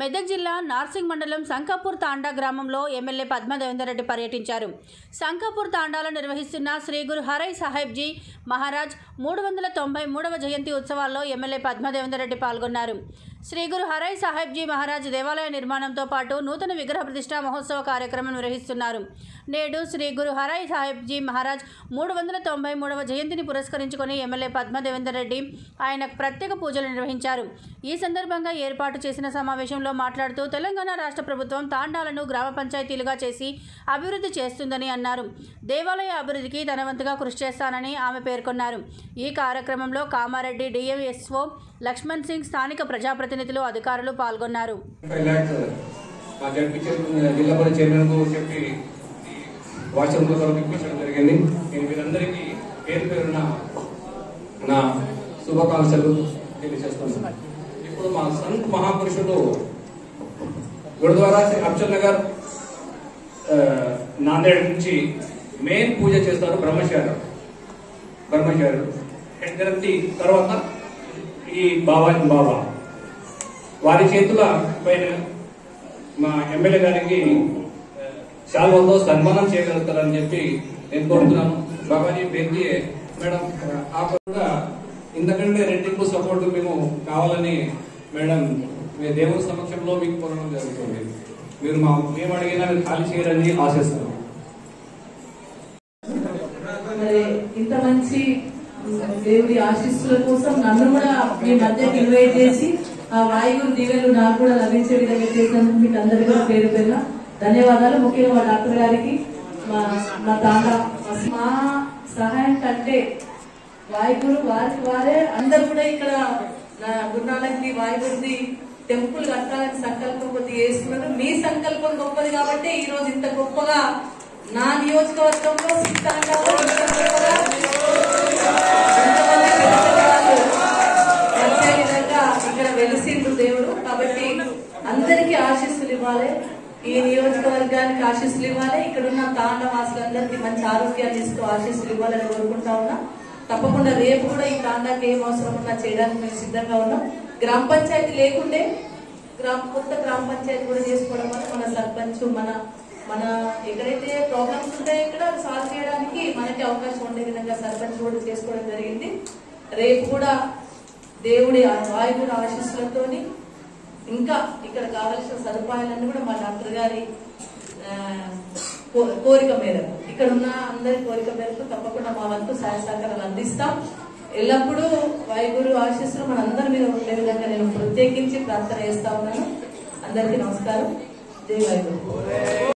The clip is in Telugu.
మెదక్ జిల్లా నార్సింగ్ మండలం సంకాపూర్ తాండా గ్రామంలో ఎమ్మెల్యే పద్మదేవేందర్రెడ్డి రెడ్డి పర్యటించారు. సంకాపూర్ తాండాలో నిర్వహిస్తున్న శ్రీ గురు హరై సాహెబ్జీ మహారాజ్ మూడు వందల తొంభై మూడవ జయంతి ఉత్సవాల్లో ఎమ్మెల్యే పద్మదేవేందర్రెడ్డి పాల్గొన్నారు. శ్రీ గురు హరై సాహెబ్జీ మహారాజ్ దేవాలయ నిర్మాణంతో పాటు నూతన విగ్రహ ప్రతిష్ఠా మహోత్సవ కార్యక్రమం నిర్వహిస్తున్నారు. నేడు శ్రీ గురు హరాయ్ సాహెబ్జీ మహారాజ్ మూడు వందల తొంభై మూడవ జయంతిని పురస్కరించుకొని ఎమ్మెల్యే పద్మదేవేందర్ రెడ్డి ఆయనకు ప్రత్యేక పూజలు నిర్వహించారు. ఈ సందర్భంగా ఏర్పాటు చేసిన సమావేశంలో మాట్లాడుతూ తెలంగాణ రాష్ట్ర ప్రభుత్వం తాండాలను గ్రామ పంచాయతీలుగా చేసి అభివృద్ధి చేస్తుందని అన్నారు. దేవాలయ అభివృద్ధికి ధనవంతుగా కృషి చేస్తానని ఆమె పేర్కొన్నారు. ఈ కార్యక్రమంలో కామారెడ్డి డిఎంఎస్ఓ లక్ష్మణ్ సింగ్ స్థానిక ప్రజాప్రతినిధులు అధికారులు పాల్గొన్నారు. వాచన ద్వారా ఇప్పించడం జరిగింది. నేను వీరందరికీ పేరు పేరున నా శుభాకాంక్షలు తెలియజేస్తున్నాను. ఇప్పుడు మా సంత్ మహాపురుషుడు గురుద్వారా శ్రీ అర్చల్ నగర్ నాందేడ్ నుంచి మెయిన్ పూజ చేస్తారు బ్రహ్మచారి బ్రహ్మచారులు. హెడ్ గ్రంథి తర్వాత ఈ బాబా బాబా. వారి చేతుల పైన మా ఎమ్మెల్యే గారికి శాల్వతో సన్మానం చేయగలుగుతారని చెప్పి నేను కోరుతున్నాను. బాబాజీ బెంజీ మేడం ఆ పరంగా ఇంతకంటే రెట్టింపు సపోర్ట్ మేము కావాలని మేడం మీ దేవుని సమక్షంలో మీకు కోరడం జరుగుతుంది. మీరు మా మేము అడిగినా మీరు ఖాళీ చేయరని ఆశిస్తున్నాం. ఇంత మంచి దేవుడి ఆశీస్సుల కోసం నన్ను కూడా మీ మధ్య ఇన్వైట్ చేసి ఆ వాయువు దీవెలు నాకు కూడా లభించే విధంగా చేసినందుకు మీకు అందరికీ కూడా పేరు పేరున ధన్యవాదాలు. ముఖ్యంగా మా డాక్టర్ గారికి మా మా తాత మా సహాయం కంటే వాయుగురు వారికి వారే అందరు కూడా ఇక్కడ నా గురునానక్కి వాయుగురిది టెంపుల్ కట్టాలని సంకల్పం కొద్ది చేస్తున్నారు. మీ సంకల్పం గొప్పది కాబట్టి ఈ రోజు ఇంత గొప్పగా నా నియోజకవర్గంలో సిద్ధాంత ఈ నియోజకవర్గానికి ఆశీస్సులు ఇవ్వాలి. ఇక్కడ ఉన్న తాండ మంచి ఆరోగ్యాన్ని ఇస్తూ ఆశీస్సులు ఇవ్వాలని కోరుకుంటా ఉన్నా. తప్పకుండా రేపు కూడా ఈ తాండాకి ఏం అవసరం ఉన్నా చేయడానికి మేము సిద్ధంగా ఉన్నాం. గ్రామ పంచాయతీ లేకుండే గ్రామ కొత్త గ్రామ పంచాయతీ కూడా చేసుకోవడం వల్ల మన సర్పంచ్ మన మన ఎక్కడైతే ప్రాబ్లమ్స్ ఉంటాయో ఇక్కడ సాల్వ్ చేయడానికి మనకి అవకాశం ఉండే విధంగా సర్పంచ్ కూడా చేసుకోవడం జరిగింది. రేపు కూడా దేవుడి ఆ ఆశీస్సులతోని ఇంకా ఇక్కడ కావలసిన సదుపాయాలన్నీ కూడా మా డాక్టర్ గారి కో- కోరిక మేరకు ఇక్కడ ఉన్న అందరి కోరిక మేరకు తప్పకుండా మా వంతు సహాయ సహకారాలు అందిస్తాం. ఎల్లప్పుడూ వాయుగురు ఆశీస్సులు మన అందరి మీద ఉండే విధంగా నేను ప్రత్యేకించి ప్రార్థన చేస్తా ఉన్నాను. అందరికీ నమస్కారం. జై వాయుగురు